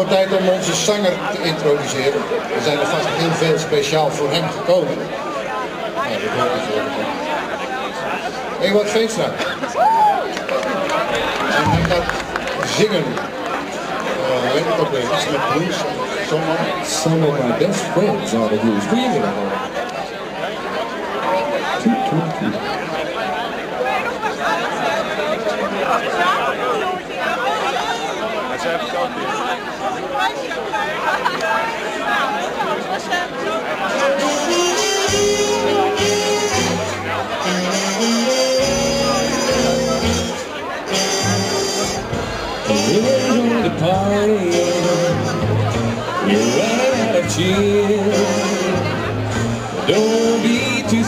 wordt tijd om onze zanger te introduceren. Er zijn er vast heel veel speciaal voor hem gekomen. Nou, dat hoor ik even. Veenstra. En hij gaat zingen. Uh, weet het ook iets met blues. Some of my best friends are the blues. Goedemiddag. Toet,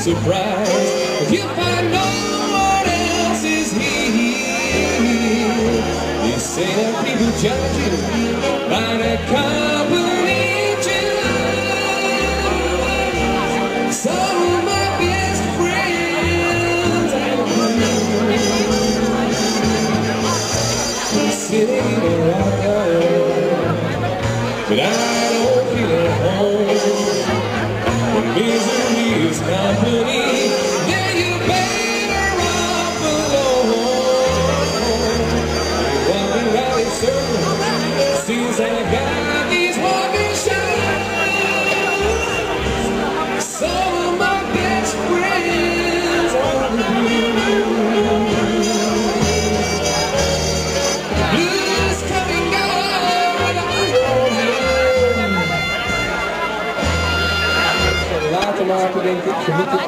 surprised if you find no one else is here. They say that people judge you by the company maken, denk ik, geniet het.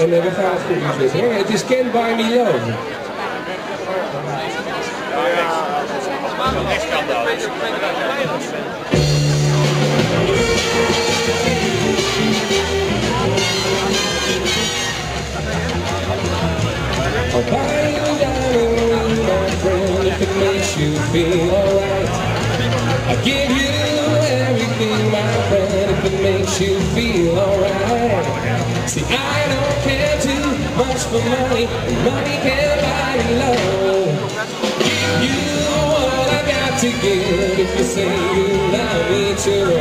En eh, we gaan het goed doen. hè. Het is Can't Buy Me Love. I'll buy you diamond my friend, if it makes you feel alright. I'll give you everything, my friend, if it makes you feel alright. See, I don't care too much for money, and money can't buy me love. Give you all I got to give if you say you love me too.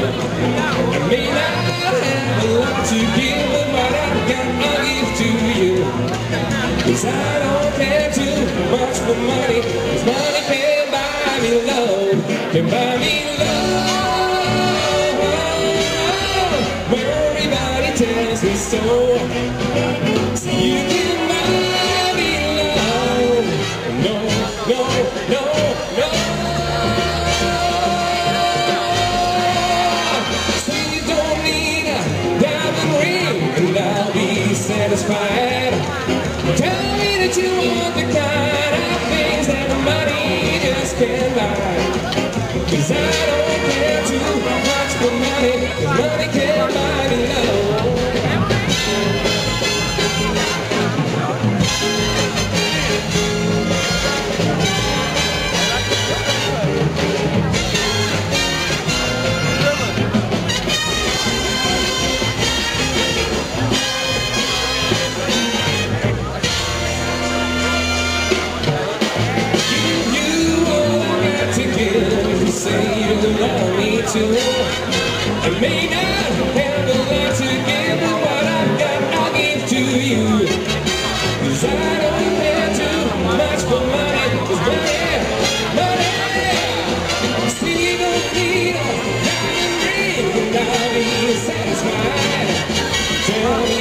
I may not have a lot to give, got I'll give to you. Cause I don't care too much for money. Cause money can buy me love. Can buy me love. Where everybody tells me So things that money just can't buy. Too. I may not have a lot to give, but what I've got I'll give to you. Cause I don't care too much for money, cause money, money. See you don't need a diamond ring, and I'll be satisfied. Tell me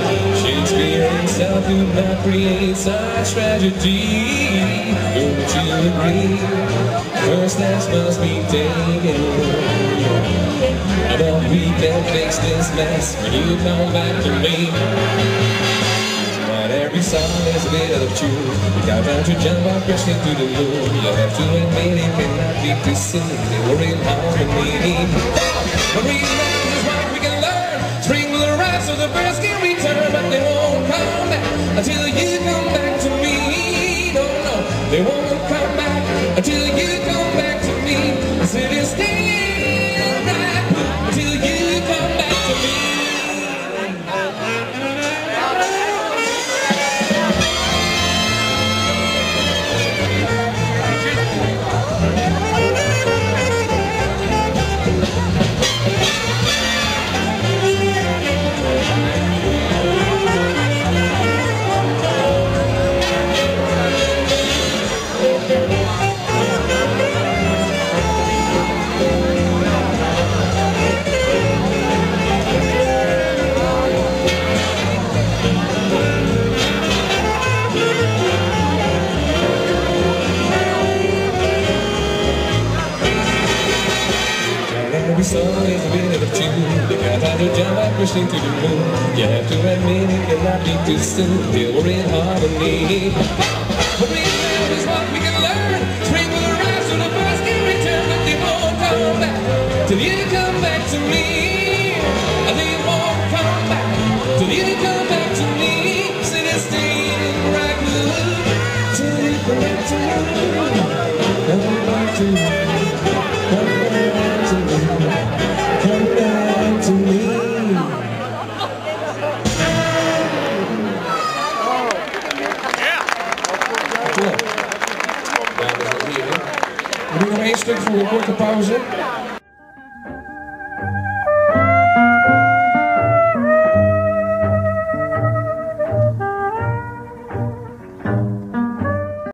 Himself did not create such tragedy. Don't you agree? First steps must be taken. But we can fix this mess when you come back to me. But every song is a bit of truth. You got time to jump up, rush into the moon. You have to admit it cannot be too soon. They were in harmony. But come back until to pushing to the moon. You have to admit it cannot be too soon. Till we're in harmony. But real love is what we can learn. Spring will arrive so the can return, but they won't come back till you come back to me. They won't come back till you come We doen nog één stuk voor een korte pauze.